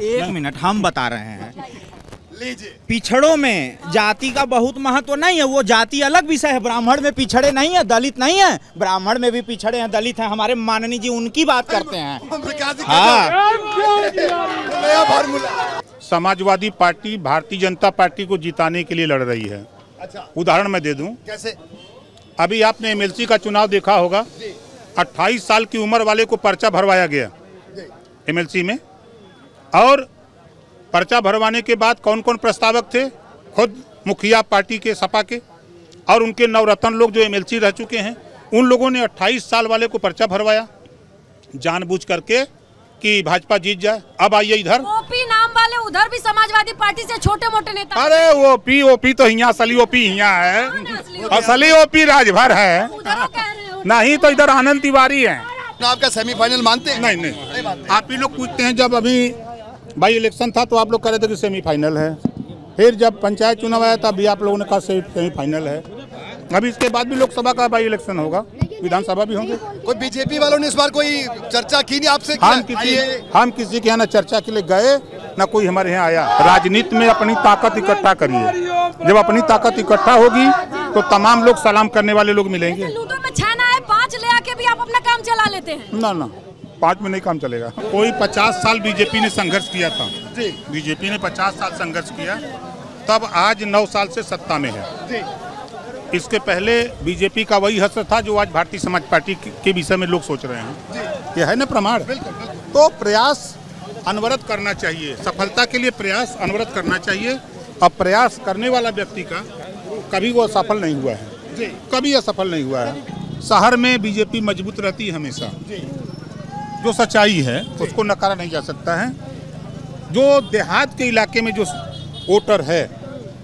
एक मिनट हम बता रहे हैं। लीजिए। पिछड़ों में जाति का बहुत महत्व नहीं है वो जाति अलग विषय है। ब्राह्मण में पिछड़े नहीं है दलित नहीं है। ब्राह्मण में भी पिछड़े हैं दलित हैं। हमारे माननीय जी उनकी बात करते हैं। हाँ। समाजवादी पार्टी भारतीय जनता पार्टी को जिताने के लिए लड़ रही है। अच्छा। उदाहरण मैं दे दूँ। कैसे? अभी आपने एमएलसी का चुनाव देखा होगा। 28 साल की उम्र वाले को पर्चा भरवाया गया। एमएलसी में। और पर्चा भरवाने के बाद कौन कौन प्रस्तावक थे? खुद मुखिया पार्टी के सपा के और उनके नवरत्न लोग जो एमएलसी रह चुके हैं उन लोगों ने 28 साल वाले को पर्चा भरवाया। जानबूझ करके कि भाजपा जीत जाए। अब आइए इधर। ओपी नाम वाले उधर भी समाजवादी पार्टी से छोटे मोटे नेता अरे वो पी ओपी तो हिया असली ओपी हिया है। असली ओपी। राजभर है। उधर कह नहीं तो इधर आनंद तिवारी है। चुनाव का सेमीफाइनल मानते हैं? नहीं नहीं। आप ही लोग पूछते हैं जब अभी बाई इलेक्शन था तो आप लोग कह रहे थे कि सेमीफाइनल है। फिर जब पंचायत चुनाव आया तब भी आप लोगों ने कहा सेमीफाइनल है। अभी इसके बाद भी लोकसभा का बाई इलेक्शन होगा। विधानसभा भी होंगे। कोई बीजेपी वालों ने इस बार कोई चर्चा की नहीं आपसे हम किसी हम किसी के यहाँ न चर्चा के लिए गए न कोई हमारे यहाँ आया। राजनीति में अपनी ताकत इकट्ठा करिए। जब अपनी ताकत इकट्ठा होगी तो तमाम लोग सलाम करने वाले लोग मिलेंगे। लूडो में छह ना है पाँच ले आके भी आप अपना काम चला लेते हैं। ना ना। पाँच में नहीं काम चलेगा। कोई पचास साल बीजेपी ने संघर्ष किया था। जी। बीजेपी ने पचास साल संघर्ष किया तब आज नौ साल से सत्ता में है। जी। इसके पहले बीजेपी का वही हस्र था जो आज भारतीय समाज पार्टी के- विषय में लोग सोच रहे हैं। यह है ना प्रमाण? तो प्रयास अनवरत करना चाहिए। सफलता के लिए प्रयास अनवरत करना चाहिए। और प्रयास करने वाला व्यक्ति का कभी वो सफल नहीं हुआ है। कभी असफल नहीं हुआ है। शहर में बीजेपी मज़बूत रहती है हमेशा। जो सच्चाई है उसको नकारा नहीं जा सकता है। जो देहात के इलाके में जो वोटर है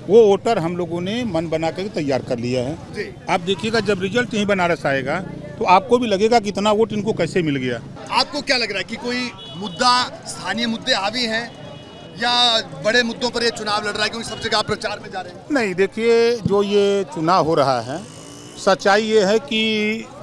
वो वोटर हम लोगों ने मन बना कर तैयार कर लिया है। आप देखिएगा जब रिज़ल्ट यहीं बनारस आएगा तो आपको भी लगेगा कि इतना वोट इनको कैसे मिल गया। आपको क्या लग रहा है कि कोई मुद्दा स्थानीय मुद्दे हावी हैं या बड़े मुद्दों पर ये चुनाव लड़ रहा है क्योंकि सब जगह आप प्रचार में जा रहे हैं? नहीं देखिए जो ये चुनाव हो रहा है सच्चाई ये है कि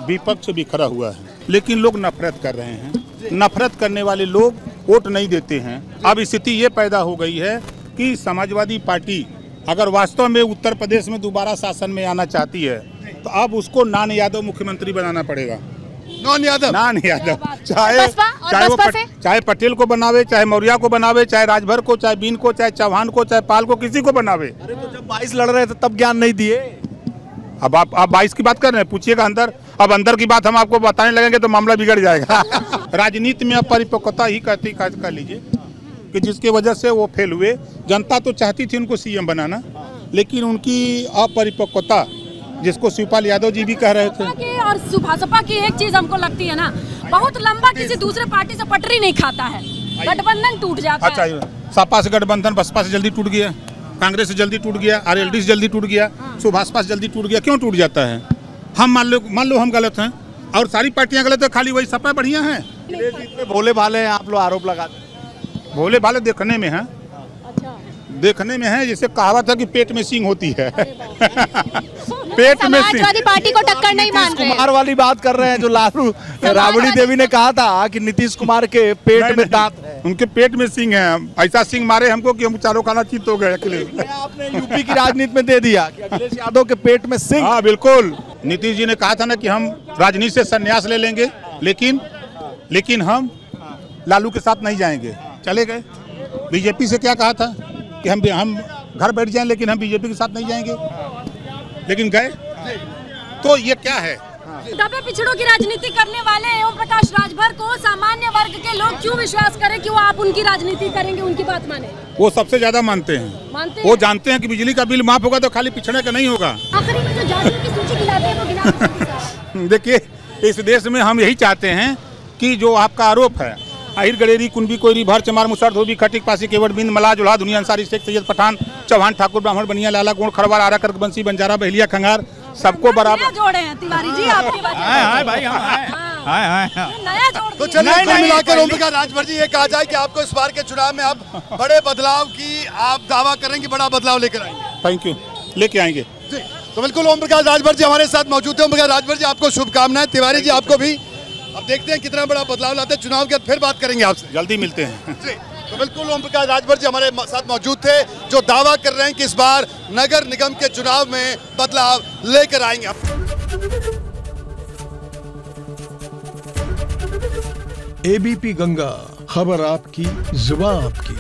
विपक्ष बिखरा हुआ है। लेकिन लोग नफरत कर रहे हैं। नफरत करने वाले लोग वोट नहीं देते हैं। अब स्थिति ये पैदा हो गई है कि समाजवादी पार्टी अगर वास्तव में उत्तर प्रदेश में दोबारा शासन में आना चाहती है तो अब उसको नान यादव मुख्यमंत्री बनाना पड़ेगा। नॉन यादव? नान यादव। चाहे चाहे वो पट, चाहे पटेल को बनावे चाहे मौर्या को बनावे चाहे राजभर को चाहे बीन को चाहे चौहान को चाहे पाल को किसी को बनावे। अरे तो जब बाईस लड़ रहे थे तब ज्ञान नहीं दिए। अब आप आप बाईस की बात कर रहे हैं पूछिएगा अंदर। अब अंदर की बात हम आपको बताने लगेंगे तो मामला बिगड़ जाएगा। राजनीति में अब परिपक्वता ही कहती कर लीजिए। कि जिसकी वजह से वो फेल हुए। जनता तो चाहती थी उनको सीएम बनाना लेकिन उनकी अपरिपक्वता जिसको शिवपाल यादव जी भी कह रहे थे। और सुभाषपा की एक चीज़ हमको लगती है ना बहुत लंबा किसी दूसरे पार्टी से पटरी नहीं खाता है। गठबंधन टूट जाता अच्छा है। सपा से गठबंधन बसपा से जल्दी टूट गया। कांग्रेस से जल्दी टूट गया आरएलडी से जल्दी टूट गया सुभाषपा से जल्दी टूट गया। क्यों टूट जाता है? हम मान लो मान लो हम गलत हैं और सारी पार्टियाँ गलत है खाली वही सपा बढ़िया है। भोले भाले हैं आप लोग आरोप लगाते हैं। भोले भाले देखने में है। देखने में है जैसे कहावत है कि पेट में सिंह होती है। पेट में सिंह समाजवादी पार्टी को टक्कर नहीं मान रहे। कुमार वाली बात कर रहे हैं जो लालू राबड़ी देवी ने कहा था कि नीतीश कुमार के पेट में दांत उनके पेट में सिंह है। ऐसा सिंह मारे हमको कि हम चारों खाना चित हो गए अकेले। आपने यूपी की राजनीति में दे दिया अखिलेश यादव के पेट में सिंह हाँ बिल्कुल। नीतीश जी ने कहा था ना कि हम राजनीति से संन्यास ले लेंगे लेकिन लेकिन हम लालू के साथ नहीं जाएँगे। चले गए। बीजेपी से क्या कहा था कि हम हम घर बैठ जाएँ लेकिन हम बीजेपी के साथ नहीं जाएँगे। लेकिन गए। तो ये क्या है? दबे पिछड़ों की राजनीति करने वाले एवं प्रकाश राजभर को सामान्य वर्ग के लोग क्यों विश्वास करें कि वो आप उनकी राजनीति करेंगे उनकी बात माने? वो सबसे ज़्यादा मानते हैं। मानते वो हैं? जानते हैं कि बिजली का बिल माफ़ होगा तो खाली पिछड़े का नहीं होगा। आखिरी में जो हैं। देखिए इस देश में हम यही चाहते हैं कि जो आपका आरोप है आहिर गडेरी कुंबी कोयरी भर चमार मुसर धोबी खटिक पासी केवट बिंद मला जुल्हा दुनिया अंसारी शेख सैयद पठान चौहान ठाकुर ब्राह्मण बनिया लाला गोड़ खरवार आरा कर्क बंसी बंजारा बहलिया खंगार सबको बराबर जोड़े हैं तिवारी जी आपकी बात हाय हाय भाई हम हाय हाय हाय हाय। ये तो चलिए नहीं, कुल नहीं, मिलाकर पहले- ओम प्रकाश राजभर जी ये कहा जाए कि आपको इस बार के चुनाव में आप बड़े बदलाव की आप दावा करेंगे बड़ा बदलाव लेकर आएँगे। थैंक यू लेके आएँगे। जी। तो बिल्कुल ओम प्रकाश राजभर जी हमारे साथ मौजूद है ओम प्रकाश राजभर जी आपको शुभकामनाएँ। तिवारी जी आपको भी। अब देखते हैं कितना बड़ा बदलाव लाते हैं। चुनाव के बाद फिर बात करेंगे आपसे। जल्दी मिलते हैं। जी तो बिल्कुल ओम प्रकाश राजभर जी हमारे साथ मौजूद थे जो दावा कर रहे हैं कि इस बार नगर निगम के चुनाव में बदलाव लेकर आएँगे। एबीपी गंगा खबर आपकी जुबा आपकी।